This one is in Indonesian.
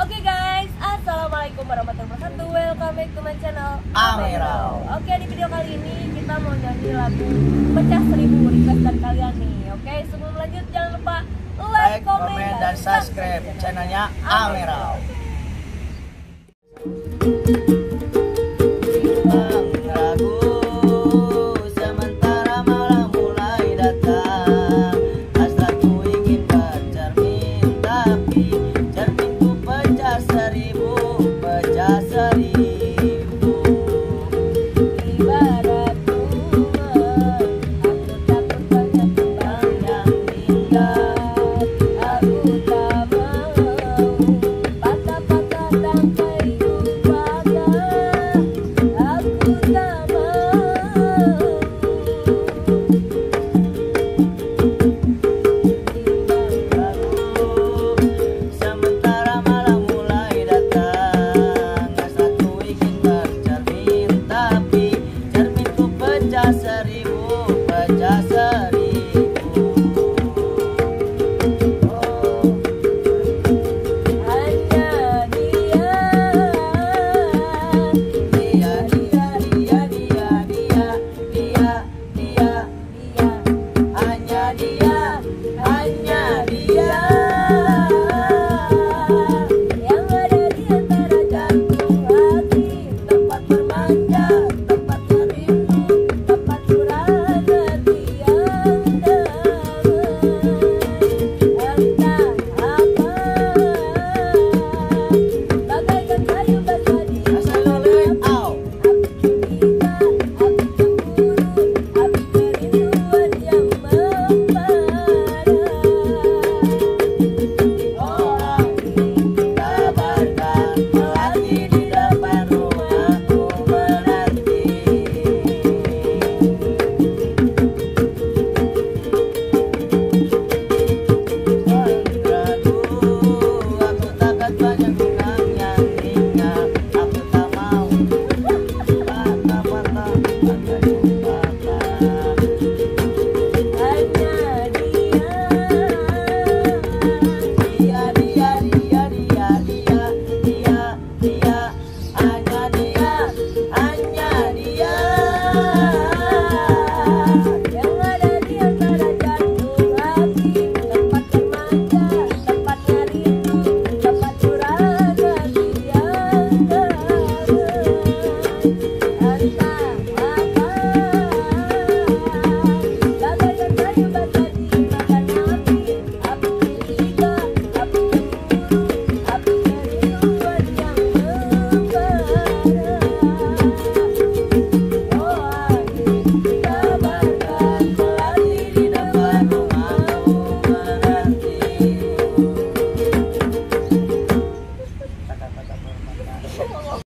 Oke guys, Assalamualaikum warahmatullahi wabarakatuh Welcome back to my channel Amerau. Oke, di video kali ini kita mau nyanyi lagu Pecah Seribu request dari kalian nih Oke, sebelum lanjut jangan lupa like, Like, komen, dan subscribe channelnya Amerau. Amerau. love.